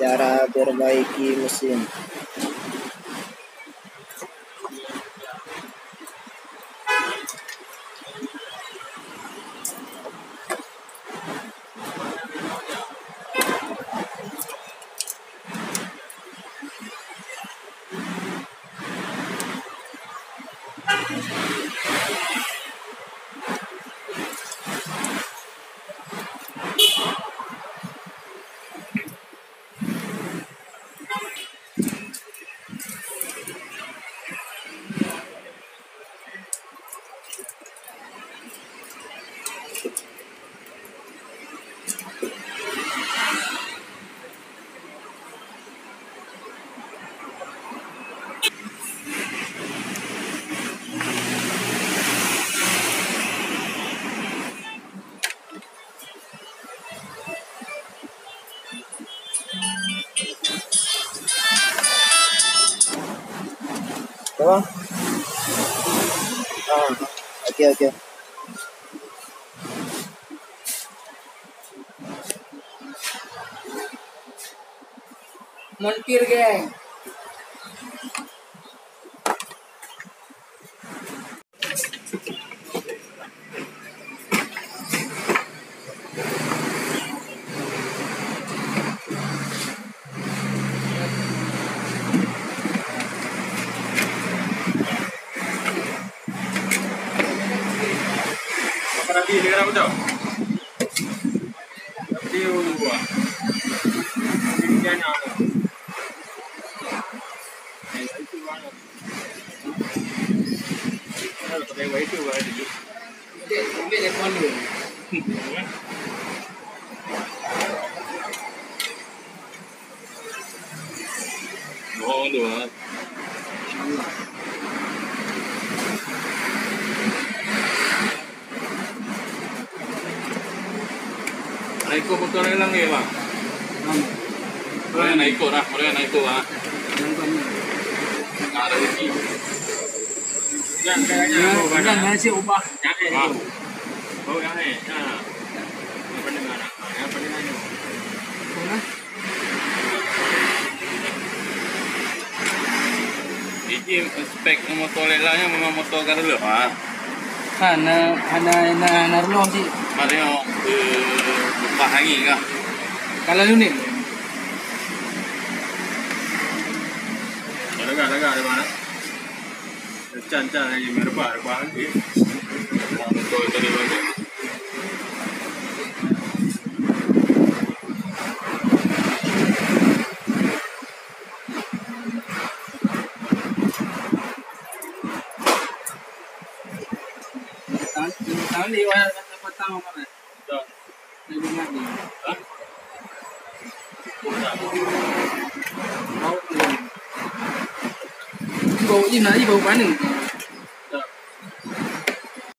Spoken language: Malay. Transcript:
cara perbaiki mesin. ¿Te va? Ah, aquí, aquí. मन पीर गया है 나오죠? 띄우와 굉장히 안 내가 왜 뛰어가야 되지? 근데 동네 내 걸로. on the one. Motor hilang ke bang? Boleh naik ikut lah, boleh naik ikut lah. Tak ada lagi. Kayaknya. Jangan nasi ubah. Jangan. Oh. Yang penting mana? Yang mana? Ini spek motor lelahnya memang motor kan dulu. Ha. Hana hana hana narlo sih. Mari tengok eh, buka hari kah? Kalau unit. Dekat, dekat mana? Can, can, lagi merebak, rebak lagi. Motor tadi banyak. Tahun tahun di wayar kata ibu ini ibu panen